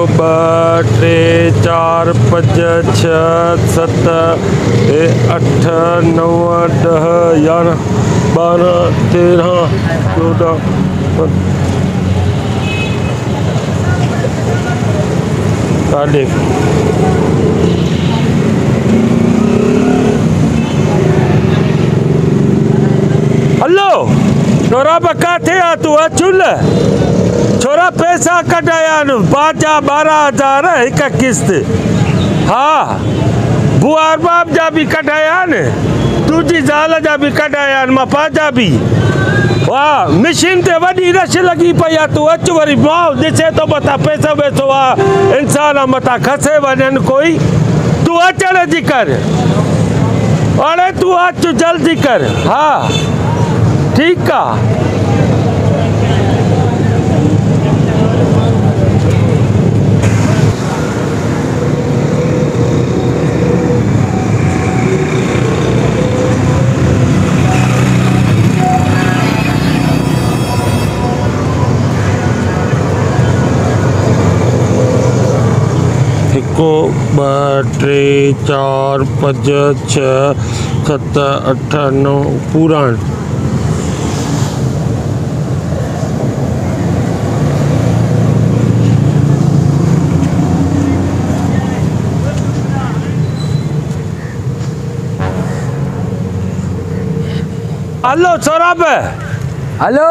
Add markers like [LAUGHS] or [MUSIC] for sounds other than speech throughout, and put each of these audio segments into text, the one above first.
ॿ टे, चारि पंज छह सत अठ नव ॾह यारहं ॿारहं तेरहं पंद- साढे हलो छोरा किथे आहे तूं अचु न छोरा पैसा आहिनि पंहिंजा ॿारहं हज़ार हिकु किस्त। हा, बुआ अरबाब जा बि कढाया आहिनि तुंहिंजी ज़ाल जा कढाया आहिनि माँ पंहिंजा बि वाह, मशीन ते वॾी रश लॻी पई आहे तूं अचु वरी माउ ॾिसे थो मथां पैसो वैसो आहे इंसान मथां खसे वञनि कोई। तूं अचण जी कर। अड़े, तूं अचु, जल्दी कर। हा, ठीकु आहे ॿ टे चारि पंज छह सत अठ नव पूरा हलो सौरभ हेलो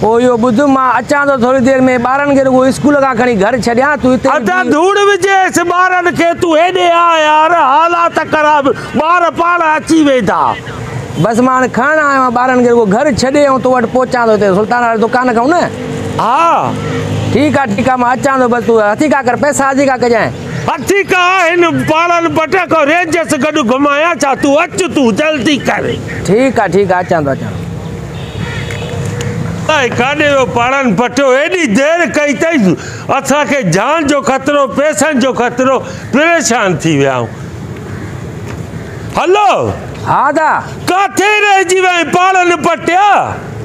पोइ इहो ॿुध माँ अचां थो थोरी देरि में ॿारनि खे रुॻो स्कूल खां खणी घर छॾियाँ तूं हिते अदा। धूड़ विझेसि ॿारनि खे तूं हेॾे आ यार हालात ख़राब ॿार पाण अची वेंदा बसि माँ हाणे खणणु आयो आहियाँ ॿारनि खे रुॻो घर छॾे ऐं तो वटि पहुचां थो हिते सुल्तान वारे दुकान खां न हा ठीकु आहे ठीकु आहे माँ अचां थो बसि तूं हथी का कर पैसा हथी का कजांइ हथी का हिन पाड़नि बटक रेंजस गॾु घुमाया छा तूं अचु तूं जल्दी कर ठीकु आहे ठीकु आहे अचां थो अचां। अलाए काॾे वियो पाड़नि पटियो हेॾी देरि कई अथई असांखे जान जो ख़तरो पैसनि जो ख़तरो परेशान थी विया आहियूं हलो? हा दा काथे रहिजी विया आहीं पाड़नि पटिया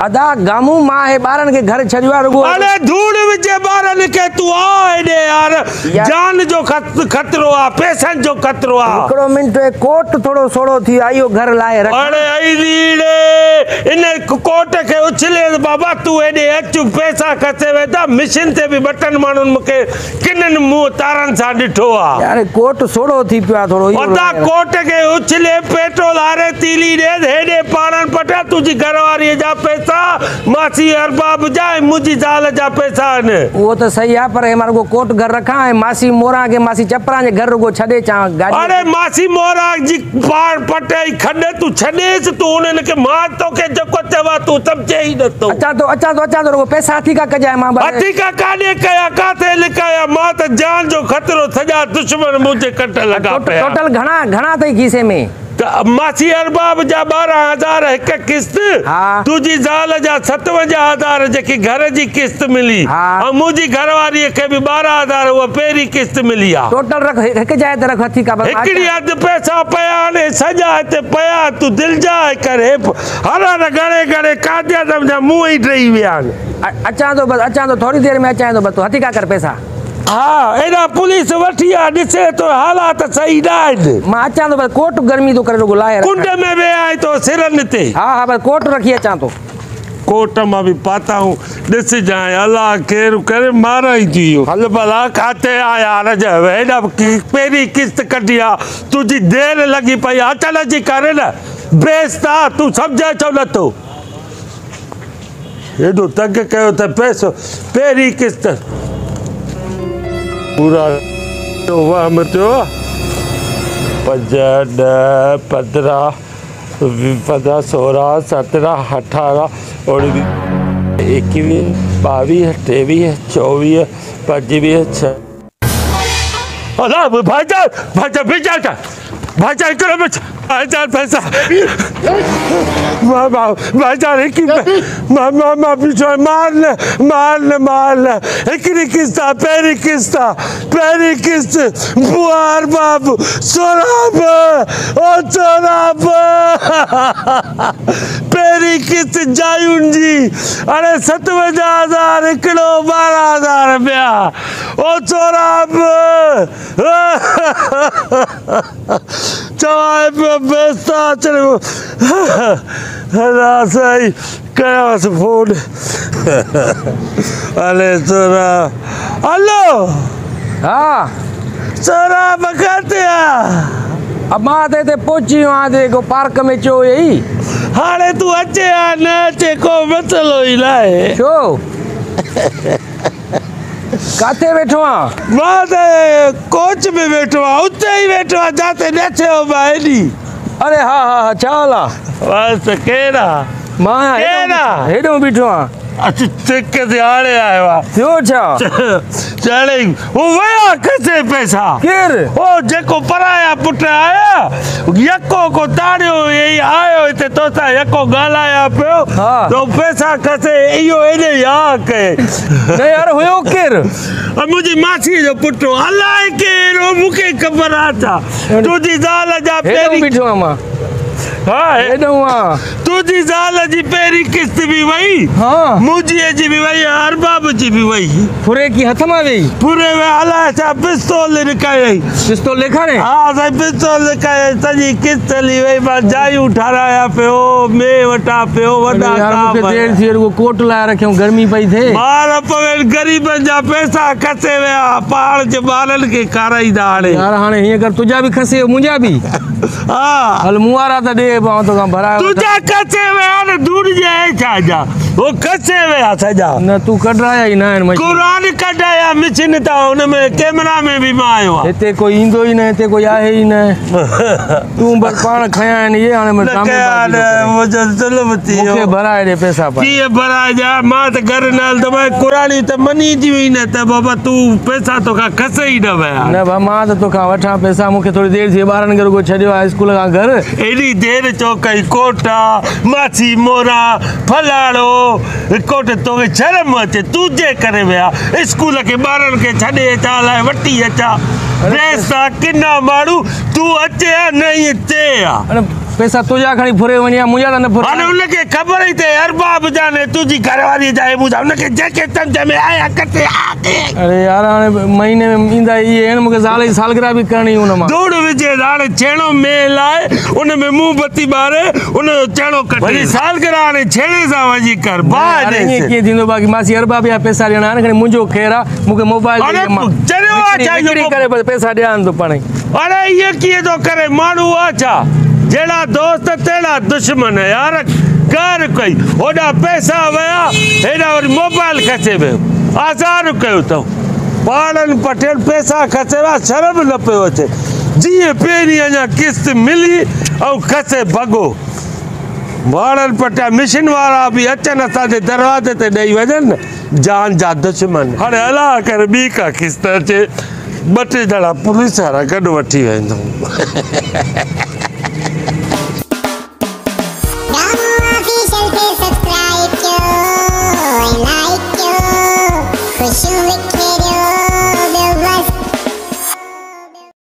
अदा गामू माँ हे ॿारनि खे घर छॾियो आहे रुॻो अरे धूड़ विझे ॿारनि खे तूं आ हेॾे यार। यार- जान जो खत- ख़तरो आहे पैसनि जो ख़तरो आहे हिकिड़ो मिंट कोट थोरो सोड़ो थी वियो आहे इहो घर लाहे रख। अरे आई रीड़े। इन कोट खे उछले बाबा तूं हेॾे अचु पैसा खसे वेंदा मशीन ते बि ॿ टिनि माण्हुनि मूंखे किननि मुंहुं तारनि सां ॾिठो आहे यार कोट सोड़ो थी पियो आहे थोरो रख। कोट खे उछले पेट्रोल हारे तीली ॾे हेॾे पाणनि पटिया तुंहिंजी घरवारीअ जा पैसा मासी अरबाब जा ऐं मुंहिंजी ज़ाल जा पैसा आहिनि उहो त सही आहे पर माँ रुॻो कोट घर रखां ऐं मासी मोरा खे मासी चपरा जे घर रुॻो छॾे अचां अरे मासी मोरा जी पार पटाई खॾे तूं छॾेसि तूं मार तो के जब को चवां तू तब जे ही दतो अच्छा तो अच्छा तो अच्छा तो पैसा हाथी का कजाय माँ हाथी का काने कया काथे लिखाया माँ त जान जो ख़तरो सजा दुश्मन मुझे कट लगा टोट- टोटल घणा घणा अथई खीसे में? मासी अरबाब जा ॿारहं हज़ार हिकु किस्त? हा। तुंहिंजी ज़ाल जा सतवंजाह हज़ार जेकी घर जी किस्त मिली। हा। मुंहिंजी घरवारीअ खे बि ॿारहं हज़ार उहा पहिरीं किस्त मिली आहे टोटल रख हिकु जाइ ते रख हथी का हिकिड़ी। हधि पैसा पिया आहिनि सॼा हिते पिया तूं दिलि जाए करे। हर हर घणे घणे काद्या सम्झा मुंहुं ई ठही विया आहिनि अचां थो बसि अचां थो थोरी देरि में अचां थो बसि तूं। हथी का कर पैसा। हा पुलिस वठी आहे ॾिसे थो हालात सही न आहिनि माँ अचां थो बसि कोट गर्मी थो करे रुॻो लाहे। कुंड में आहीं तो सिरनि ते हा हा बसि कोट रखी अचां थो कोट माँ बि पाताऊं ॾिस जाए अलाह केरु करे माराई थी वियो हल भला काथे आ यार जा हेॾा पहिरीं किस्त कढी आहे तुंहिंजी देरि लॻी पई आहे अचण जी करे न बेस्ता तूं सम्झे छो नथो हेॾो तंग कयो त पैसो पहिरीं किस्त पूरा तो वह पंज ॾह पंद्रहं वी- पंद्रहं सोरहं सत्रहं, अठारह उणिवीह एकवीह ॿावीह टेवीह चोवीह पंजवीह छह। भाई भाई भाई भाईजा हिकिड़ो भाईजान पैसा भाईजान माँ पीछो मार न मार न मार न हिकिड़ी किस्त आहे पहिरीं किस्त आहे पहिरीं किस्त। बुआर बाबू सोराब ओ सोराब। पहिरीं किस्त जायुनि जी। अरे सतवंजाह हज़ार हिकिड़ो ॿारहं हज़ार ॿिया ओ सोराब। चवाए पियो बेस्ता अचण हला साईं कयांसि फ़ोन हले सोरा हलो हा सोरा किथे अब माँ त हिते पहुची वियो आहियाँ जेको पार्क में चयो हुई हाणे तूं अचे या न अचे को ई छो [LAUGHS] काथे वेठो आहीं माँ त कोच में वेठो आहियाँ उते ई वेठो आहियाँ जिते न थियो माँ हेॾी अरे हा हा हा छा हाल आहे बसि केरु आहे माँ केरु आहे? हेॾो हेॾो बीठो आहियाँ अच्छा? थिक ते हाणे आयो थियो छा चले वो वया किथे पैसा केरु ओ जेको पराया पुट आया यको को ताड़ियो यही आयो हिते तोसां यको ॻाल्हाया पियो। हा। तो पैसा कसे इहो एॾे या कए न यार हुयो केरु? और मुंहिंजी मासीअ जो पुटु अलाए केरु मूंखे ख़बर आहे छा तुंहिंजी जा हेॾो पहिरीं माँ हा हेॾो आहियाँ तुंहिंजी ज़ाल जी पहिरीं किस्त बि वई हा। मुंहिंजीअ जी बि वई अरबाब जी बि वई फुरे की हथ माँ वेई पूरे में अलाए छा पिस्तौल लिकायई पिस्तौल ॾेखारे हा साईं पिस्तौल लिकायई सॼी किस्त हली वई माँ जायूं ठाराया पियो में वटा पियो वॾा अरे यार मूंखे काम देरि थी वई रुॻो कोट लाहे रखियऊं गर्मी पई थिए ॿार पवे ग़रीबनि जा पैसा खसे विया पहाड़ जे ॿारनि खे खाराईंदा हाणे यार हाणे हीअं कर तुंहिंजा बि खसे मुंहिंजा बि [LAUGHS] हा। हल मूं वारा त माँ तोखां भराए वठां। तुंहिंजा खसे विया दूर जे छा जा? हो खसे विया सॼा न तूं कढाया ई न मशीन क़ुर कढाया मिशिन था हुन में कैमरा में बि माँ आयो आहियाँ कोई ईंदो ई न हिते कोई आहे ई न। तूं बस पाण खयां मैं न साम्हूं कया बाक़ी न थो कयां। मुंहिंजो ज़ुल्म थी मूंखे भराए ॾे पैसा पर कीअं भराइजा माँ त घर न हल त भाई कुरानी त मनी जी हुई न त बाबा तूं पैसा तोखां खसे ई न विया न भाउ माँ त तोखां वठां पैसा मूंखे थोरी देरि थी वई ॿारनि खे रुॻो स्कूल खां घर। एॾी देरि चो कोटा माछी मोरा फलाड़ो कोट तोखे शर्म अचे तूं जे करे विया। स्कूल खे ॿारनि खे छॾे अचां लाइ वठी अचां। पैसा किना माण्हू तूं अचे या न ईअं चे या? अने पैसा तुंहिंजा खणी फुरे वञे मुंहिंजा त न फुरे हाणे हुनखे ख़बर ई थिए अरबाब जाने तुंहिंजी घरवारी जा मुंहिंजा हुनखे जेके सम्झ में आया किथे अरे यार हाणे महीने में ईंदा इहे आहिनि मूंखे ज़ाल जी सालगिरह बि करणी हुन माँ धूड़ विझे हाणे छेणो मेल आहे उन में मुंहुं बत्ती ॿारे उन जो चहिरो कटे वरी सालगिरह हाणे छेणे सां वञी कर ॾेसि। ईअं कीअं थींदो बाक़ी मासी अरबा बि पैसा ॾियणा आहिनि खणी मुंहिंजो ख़ैरु आहे मूंखे मोबाइल चरियो आहे पैसा ॾियानि थो पाण अरे इहे कीअं थो करे माण्हू आहे छा जहिड़ा दोस्त तहिड़ा दुश्मन यार, कर कई। होॾा पैसा विया हेॾा वरी मोबाइल खसे वियो आज़ार कयो अथऊं ॿारनि पटियल पैसा खसे शर्म न पियो अचे। जीअं पहिरीं अञा किस्त मिली ऐं खसे भॻो वारनि पटिया मिशिन वारा बि अचनि असांजे दरवाज़े ते ॾेई वञनि, जान जा दुश्मन। हाणे अला करे ॿी का किस्त अचे। ॿ टे पुलिस वारा गॾु वठी वेंदो। [LAUGHS]